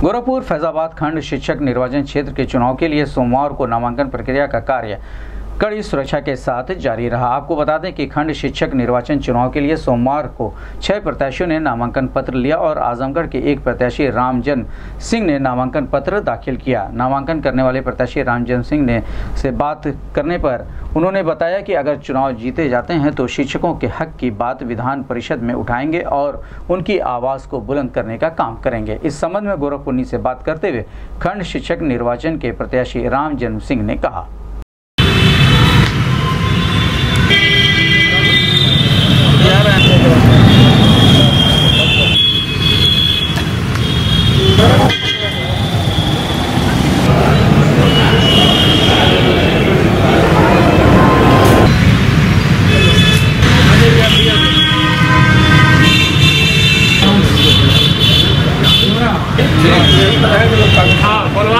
गोरखपुर फैजाबाद खंड शिक्षक निर्वाचन क्षेत्र के चुनाव के लिए सोमवार को नामांकन प्रक्रिया का कार्य कड़ी सुरक्षा के साथ जारी रहा। आपको बता दें कि खंड शिक्षक निर्वाचन चुनाव के लिए सोमवार को छह प्रत्याशियों ने नामांकन पत्र लिया और आजमगढ़ के एक प्रत्याशी रामजन सिंह ने नामांकन पत्र दाखिल किया। नामांकन करने वाले प्रत्याशी रामजन सिंह ने से बात करने पर उन्होंने बताया कि अगर चुनाव जीते जाते हैं तो शिक्षकों के हक की बात विधान परिषद में उठाएँगे और उनकी आवाज़ को बुलंद करने का काम करेंगे। इस संबंध में गोरखपुन्नी से बात करते हुए खंड शिक्षक निर्वाचन के प्रत्याशी राम जन्म सिंह ने कहा। Yeah, बोलवा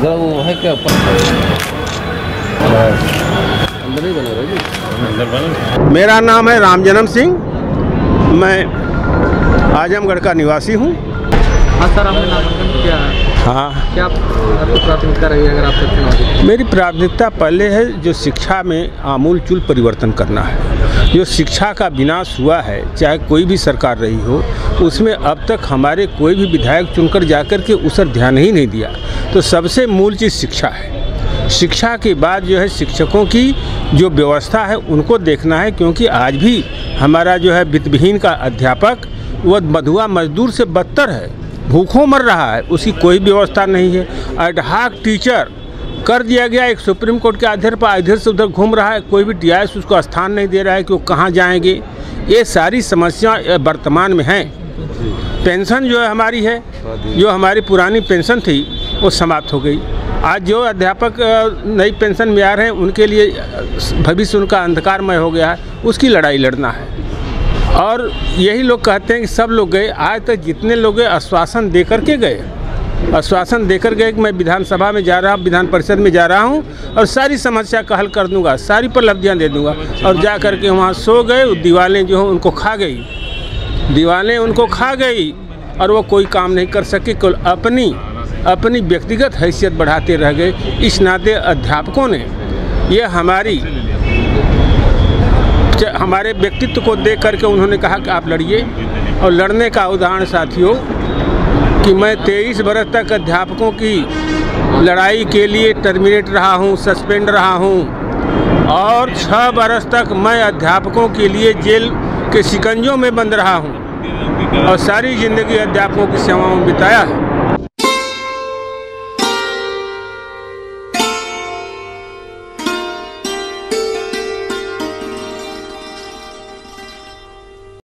वो है क्या? अंदर ही बना रहे मेरा नाम है रामजन्म सिंह। मैं आजमगढ़ का निवासी हूँ। हाँ सर आपने नामांकन किया है। हाँ। क्या आपकी प्राथमिकता रही अगर आप चुनाव मेरी प्राथमिकता पहले है जो शिक्षा में आमूल चूल परिवर्तन करना है। जो शिक्षा का विनाश हुआ है चाहे कोई भी सरकार रही हो उसमें अब तक हमारे कोई भी विधायक चुनकर जाकर के उस पर ध्यान ही नहीं दिया। तो सबसे मूल चीज़ शिक्षा है। शिक्षा के बाद जो है शिक्षकों की जो व्यवस्था है, उनको देखना है, क्योंकि आज भी हमारा जो है वित्तविहीन का अध्यापक वह मधुआ मजदूर से बदतर है, भूखों मर रहा है, उसकी कोई व्यवस्था नहीं है। अडहाक टीचर कर दिया गया, एक सुप्रीम कोर्ट के आधार पर इधर से उधर घूम रहा है, कोई भी टी उसको स्थान नहीं दे रहा है कि वो कहाँ जाएँगे। ये सारी समस्या वर्तमान में हैं। पेंशन जो है हमारी है, जो हमारी पुरानी पेंशन थी वो समाप्त हो गई। आज जो अध्यापक नई पेंशन में आ रहे हैं, उनके लिए भविष्य उनका अंधकारमय हो गया है, उसकी लड़ाई लड़ना है। और यही लोग कहते हैं कि सब लोग गए, आज तक जितने लोग गए, आश्वासन दे कर के गए। आश्वासन देकर गए कि मैं विधानसभा में जा रहा हूँ, विधान परिषद में जा रहा हूँ, और सारी समस्या का हल कर दूँगा, सारी उपलब्धियाँ दे दूँगा, और जा कर के वहाँ सो गए दीवारें जो हैं, उनको खा गई। दीवारें उनको खा गई, और वो कोई काम नहीं कर सके, केवल अपनी अपनी व्यक्तिगत हैसियत बढ़ाते रह गए इस नाते अध्यापकों ने यह हमारी हमारे व्यक्तित्व को देख करके उन्होंने कहा कि आप लड़िए। और लड़ने का उदाहरण साथियों कि मैं तेईस बरस तक अध्यापकों की लड़ाई के लिए टर्मिनेट रहा हूँ, सस्पेंड रहा हूँ। और छः बरस तक मैं अध्यापकों के लिए जेल के शिकंजों में बंद रहा हूँ। और सारी ज़िंदगी अध्यापकों की सेवाओं में बिताया है।